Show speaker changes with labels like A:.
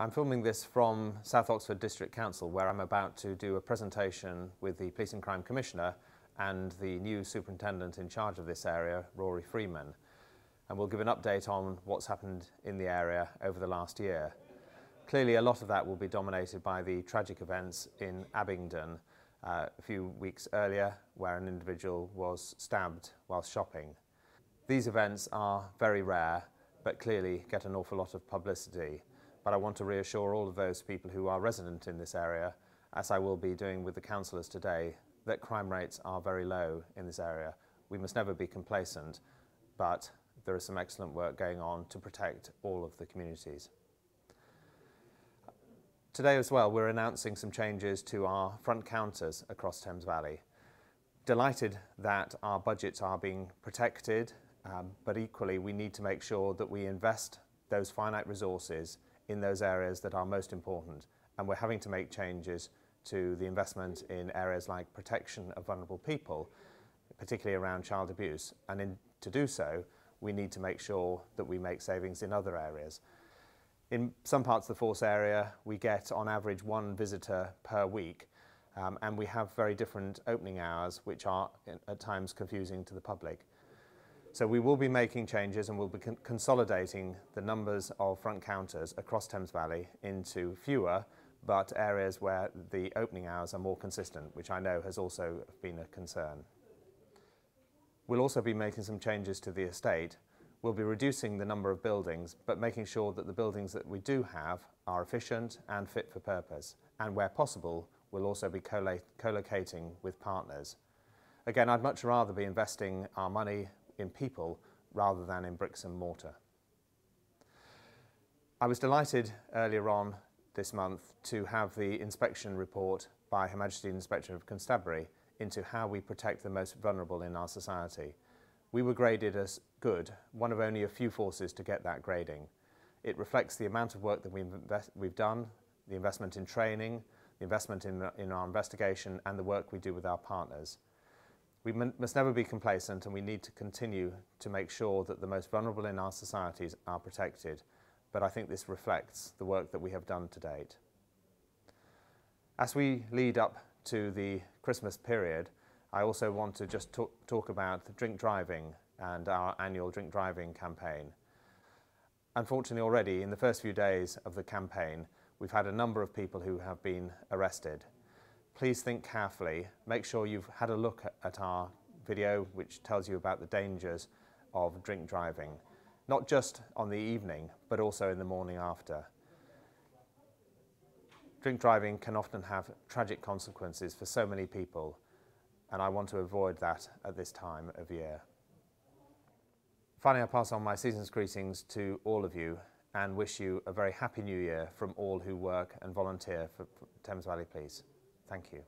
A: I'm filming this from South Oxford District Council where I'm about to do a presentation with the Police and Crime Commissioner and the new superintendent in charge of this area, Rory Freeman. And we'll give an update on what's happened in the area over the last year. Clearly a lot of that will be dominated by the tragic events in Abingdon uh, a few weeks earlier where an individual was stabbed whilst shopping. These events are very rare but clearly get an awful lot of publicity but I want to reassure all of those people who are resident in this area, as I will be doing with the councillors today, that crime rates are very low in this area. We must never be complacent, but there is some excellent work going on to protect all of the communities. Today as well, we're announcing some changes to our front counters across Thames Valley. Delighted that our budgets are being protected, um, but equally we need to make sure that we invest those finite resources in those areas that are most important. And we're having to make changes to the investment in areas like protection of vulnerable people, particularly around child abuse. And in, to do so, we need to make sure that we make savings in other areas. In some parts of the force area, we get on average one visitor per week, um, and we have very different opening hours, which are at times confusing to the public. So we will be making changes and we'll be con consolidating the numbers of front counters across Thames Valley into fewer but areas where the opening hours are more consistent, which I know has also been a concern. We'll also be making some changes to the estate. We'll be reducing the number of buildings, but making sure that the buildings that we do have are efficient and fit for purpose. And where possible, we'll also be co-locating with partners. Again, I'd much rather be investing our money in people rather than in bricks and mortar. I was delighted earlier on this month to have the inspection report by Her Majesty Inspector of Constabulary into how we protect the most vulnerable in our society. We were graded as good, one of only a few forces to get that grading. It reflects the amount of work that we've, we've done, the investment in training, the investment in, in our investigation and the work we do with our partners. We must never be complacent and we need to continue to make sure that the most vulnerable in our societies are protected, but I think this reflects the work that we have done to date. As we lead up to the Christmas period, I also want to just talk, talk about drink driving and our annual drink driving campaign. Unfortunately already in the first few days of the campaign, we've had a number of people who have been arrested please think carefully. Make sure you've had a look at our video which tells you about the dangers of drink driving, not just on the evening, but also in the morning after. Drink driving can often have tragic consequences for so many people, and I want to avoid that at this time of year. Finally, I pass on my season's greetings to all of you and wish you a very happy new year from all who work and volunteer for Thames Valley Police. Thank you.